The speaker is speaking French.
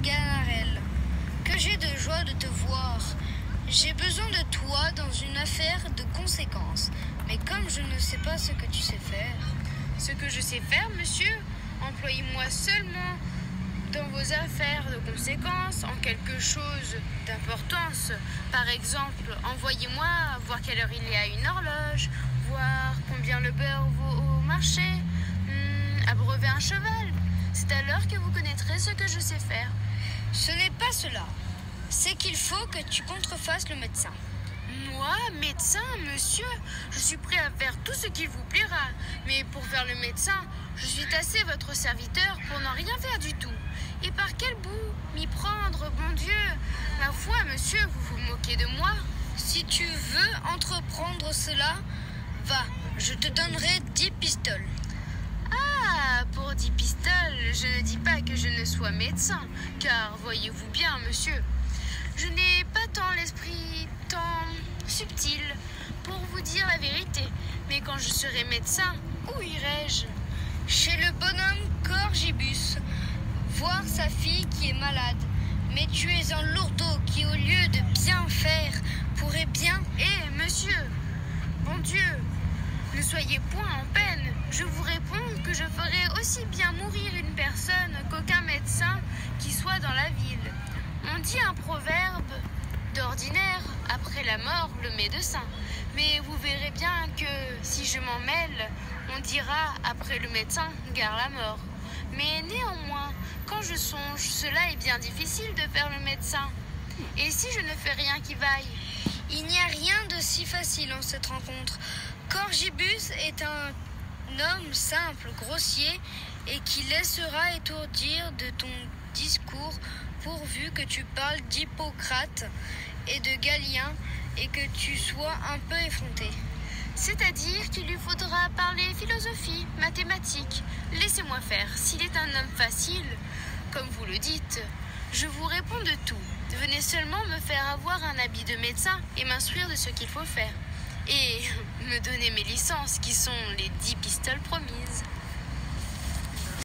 Ganarelle. Que j'ai de joie de te voir. J'ai besoin de toi dans une affaire de conséquence. Mais comme je ne sais pas ce que tu sais faire. Ce que je sais faire, monsieur, employez-moi seulement dans vos affaires de conséquence, en quelque chose d'importance. Par exemple, envoyez-moi voir quelle heure il y a une horloge, voir combien le beurre vaut au marché, hmm, abreuver un cheval. C'est alors que vous connaîtrez ce que je sais faire. Ce n'est pas cela. C'est qu'il faut que tu contrefasses le médecin. Moi, médecin, monsieur, je suis prêt à faire tout ce qu'il vous plaira. Mais pour faire le médecin, je suis assez votre serviteur pour n'en rien faire du tout. Et par quel bout m'y prendre, bon Dieu? Ma foi, monsieur, vous vous moquez de moi Si tu veux entreprendre cela, va, je te donnerai dix pistoles. Ah, pour dix pistoles, je ne dis pas que je ne sois médecin, car voyez-vous bien, monsieur, je n'ai pas tant l'esprit tant subtil pour vous dire la vérité. Mais quand je serai médecin, où irai-je? Chez le bonhomme Corgibus, voir sa fille qui est malade. Mais tu es un lourdeau qui, au lieu de bien faire, pourrait bien. Eh, monsieur Bon Dieu Ne soyez point en peine. Je vous réponds que je ferai aussi bien mourir une personne qu'aucun médecin qui soit la ville. On dit un proverbe d'ordinaire, après la mort, le médecin. Mais vous verrez bien que si je m'en mêle, on dira après le médecin, gare la mort. Mais néanmoins, quand je songe, cela est bien difficile de faire le médecin. Et si je ne fais rien qui vaille? Il n'y a rien de si facile en cette rencontre. Corgibus est un homme simple, grossier, et qui laissera étourdir de ton discours pourvu que tu parles d'Hippocrate et de Galien et que tu sois un peu effronté. C'est-à-dire qu'il lui faudra parler philosophie, mathématiques. Laissez-moi faire. S'il est un homme facile, comme vous le dites, je vous réponds de tout. Venez seulement me faire avoir un habit de médecin et m'instruire de ce qu'il faut faire. Et me donner mes licences qui sont les dix pistoles promises.